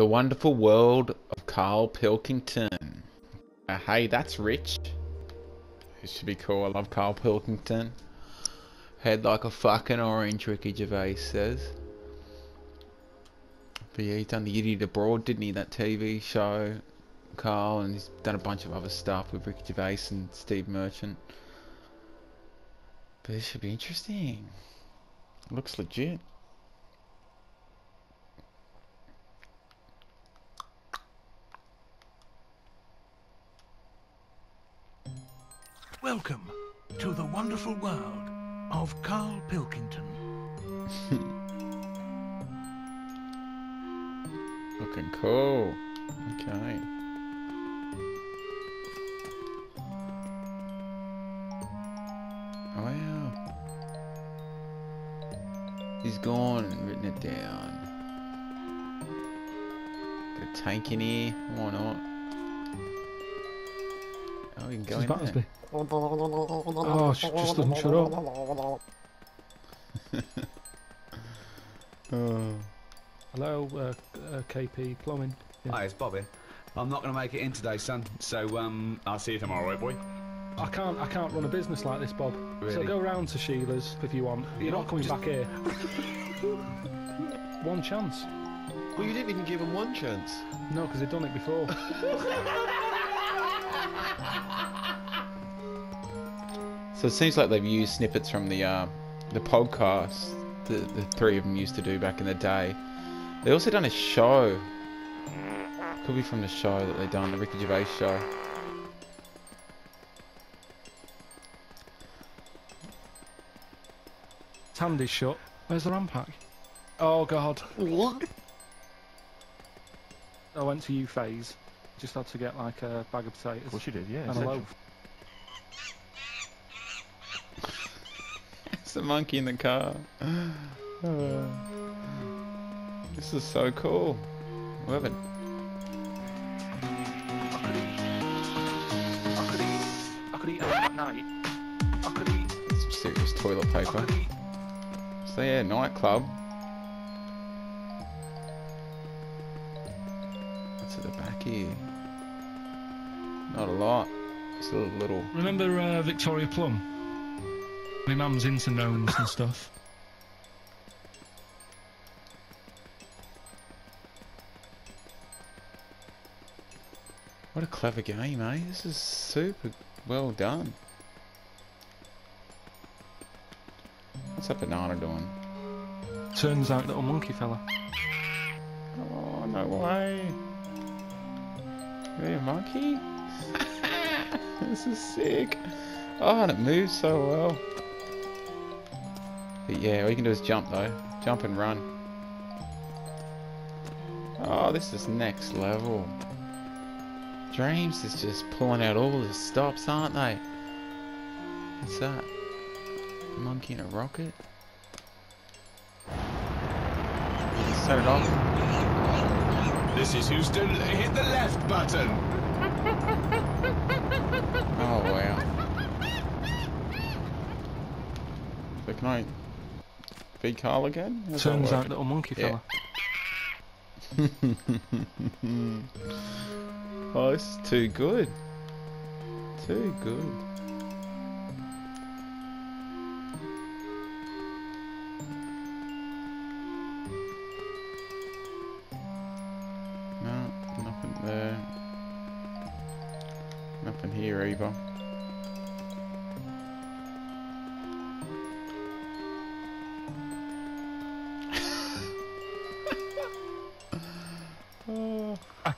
The Wonderful World of Karl Pilkington. Uh, hey, that's rich. It should be cool. I love Karl Pilkington. Head like a fucking orange, Ricky Gervais says. But yeah, he's done the Idiot Abroad, didn't he? That TV show, Karl, and he's done a bunch of other stuff with Ricky Gervais and Steve Merchant. But this should be interesting. Looks legit. Welcome to the wonderful world of Karl Pilkington. Looking cool. Okay. Oh yeah. He's gone and written it down. Got a tank in here. Why not? Oh, you can go This is in there. Oh, she just doesn't shut up. Oh. Hello, uh, uh, KP Plumbing. Yeah. Hi, it's Bobby. I'm not going to make it in today, son. So um, I'll see you tomorrow, right, boy? I can't, I can't run a business like this, Bob. Really? So go round to Sheila's if you want. You're not coming Just- back here. One chance. Well, you didn't even give him one chance. No, because they've done it before. So it seems like they've used snippets from the uh, the podcast the the three of them used to do back in the day. They also done a show. Could be from the show that they done, the Ricky Gervais show. Tandy's shut. Where's the rampack? Oh God. What? I went to U phase. Just had to get like a bag of potatoes Of course you did, yeah. and a loaf. It's the monkey in the car. Uh, this is so cool. Whoever I. I could eat at night. I could eat. some serious toilet paper. So yeah, nightclub. What's at the back here? Not a lot. Just a little, little Remember uh, Victoria Plum? My mum's into gnomes and stuff. What a clever game, eh? This is super well done. What's that banana doing? Turns out little monkey fella. Oh, no way. Are you a monkey? this is sick. Oh, and it moves so well. But yeah, all you can do is jump though. Jump and run. Oh, this is next level. Dreams is just pulling out all the stops, aren't they? What's that? A monkey in a rocket? Set it off. This is Houston. Hit the left button. Oh wow. So can I feed Karl again? How's Turns out little monkey Yeah. fella. oh, this is too good. Too good.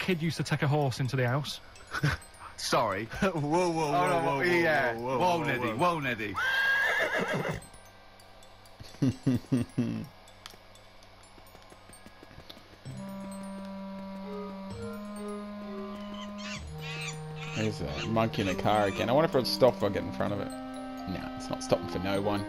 Kid used to take a horse into the house. Sorry. whoa, whoa, whoa, oh, whoa, whoa, yeah. Whoa, whoa, Neddy. Whoa, Neddy. There's a monkey in a car again. I wonder if it'll stop if I get in front of it. No, it's not stopping for no one.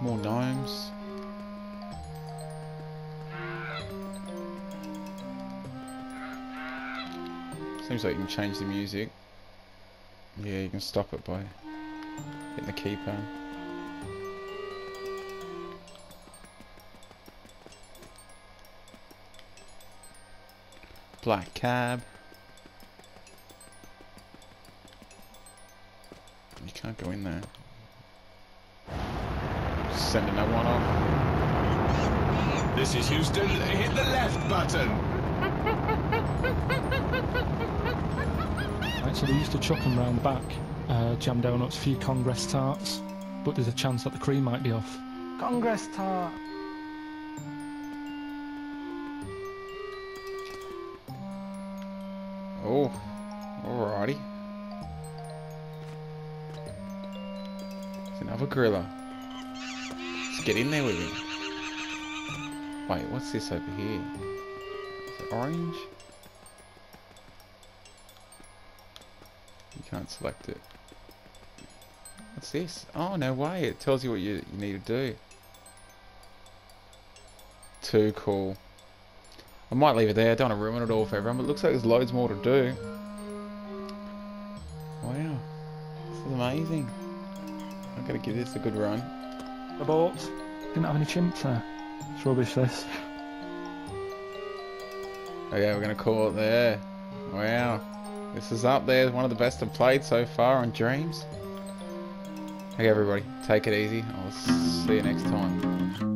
More gnomes. Seems like you can change the music. Yeah, you can stop it by hitting the keypad. Black cab. You can't go in there. Just sending that one off. This is Houston. Hit the left button. Right, so they used to chuck them round back, uh, jam donuts, a few Congress tarts, but there's a chance that the cream might be off. Congress tart. Oh, alrighty. It's another gorilla. Get in there with him. Wait, what's this over here? Is it orange? You can't select it. What's this? Oh, no way. It tells you what you, you need to do. Too cool. I might leave it there. I don't want to ruin it all for everyone, but it looks like there's loads more to do. Wow. This is amazing. I'm going to give this a good run. Abort. Didn't have any chimps there. It's rubbish, this. Okay, we're to call it there. Wow. This is up there. One of the best I've played so far on Dreams. Okay, everybody. Take it easy. I'll see you next time.